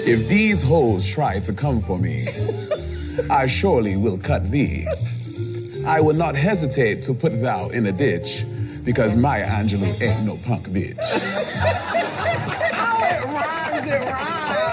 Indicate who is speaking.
Speaker 1: If these hoes try to come for me, I surely will cut thee. I will not hesitate to put thou in a ditch because Maya Angelou ain't no punk bitch.
Speaker 2: Oh, it rhymes, it rhymes.